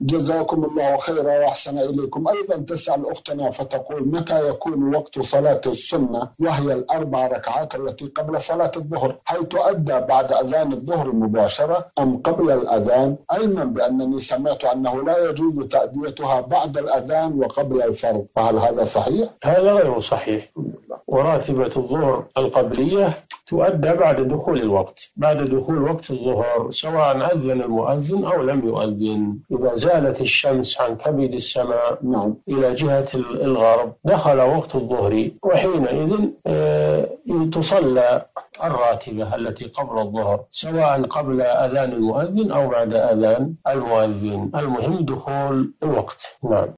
جزاكم الله خيرا وأحسن إليكم. أيضا تسأل أختنا فتقول متى يكون وقت صلاة السنة وهي الأربع ركعات التي قبل صلاة الظهر؟ هل تؤدى بعد أذان الظهر مباشرة أم قبل الأذان؟ علما بأنني سمعت أنه لا يجوز تأديتها بعد الأذان وقبل الفرض فهل هذا صحيح؟ هذا غير صحيح. وراتبة الظهر القبلية تؤدى بعد دخول الوقت. بعد دخول وقت الظهر سواء أذن المؤذن أو لم يؤذن إذا زالت الشمس عن كبد السماء نعم. إلى جهة الغرب دخل وقت الظهر وحينئذ آه، تصلى الراتبة التي قبل الظهر سواء قبل أذان المؤذن أو بعد أذان المؤذن. المهم دخول الوقت. نعم.